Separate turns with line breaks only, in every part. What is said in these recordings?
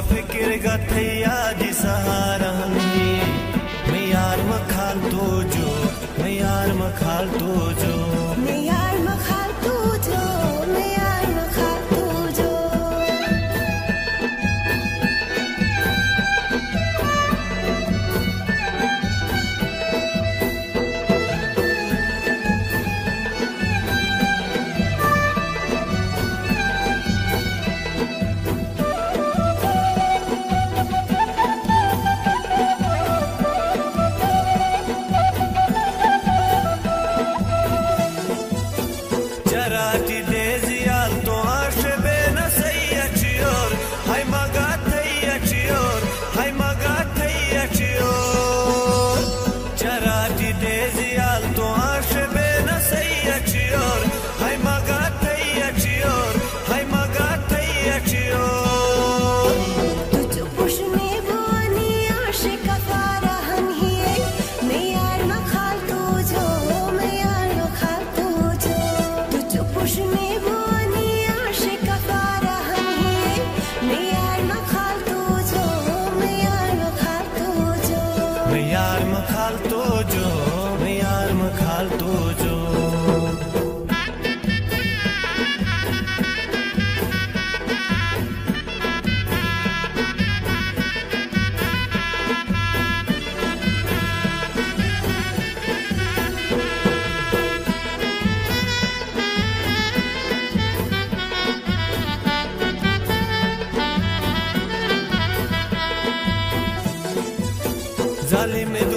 फिकिर यार मखाल तो जो मयार मख जो। Dale,
me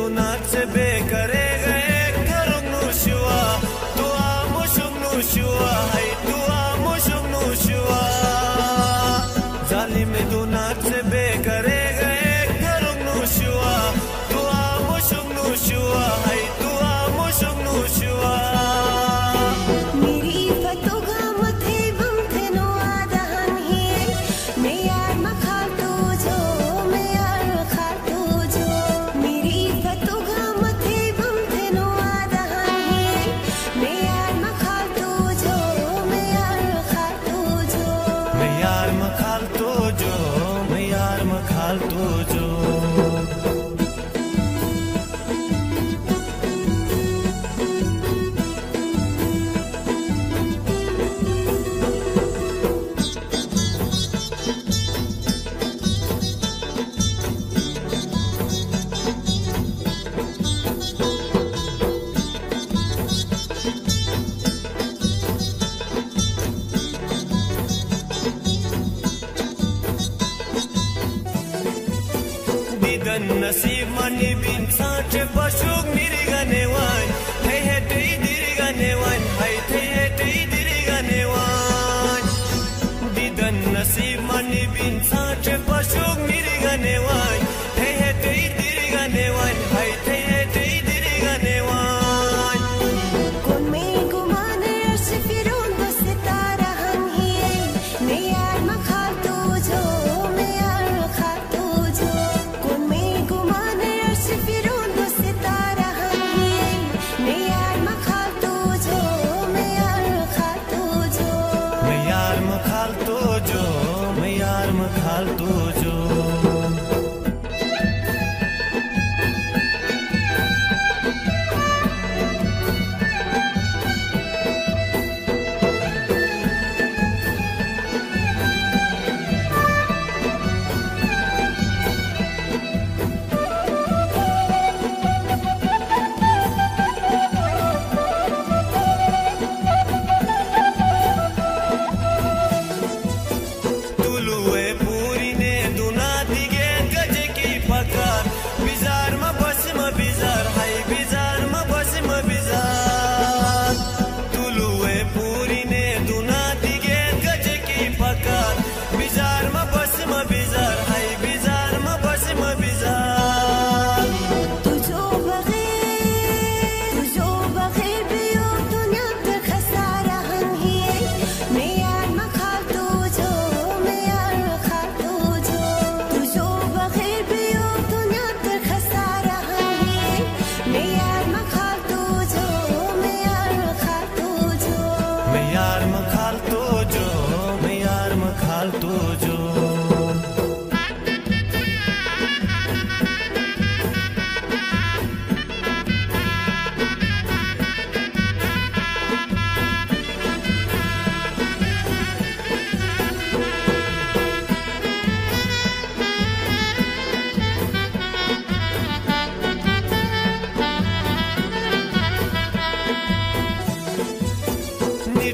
नसीब बिन साठ पशु निर्गने वाय हे
हे
ते निर्गने वाय खाल तू जो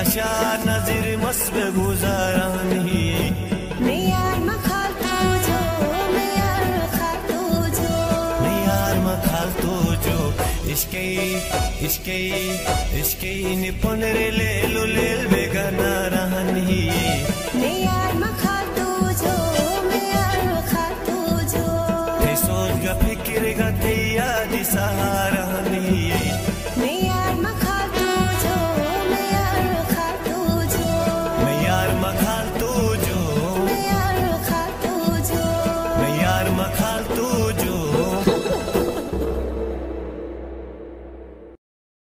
नशा नज़र मस्त गुजारा नहीं
मैं यार मखा तुझो मैं यार मखा तुझो
मैं यार मखाल तो जो इश्के इश्के इश्के निपन रे ले।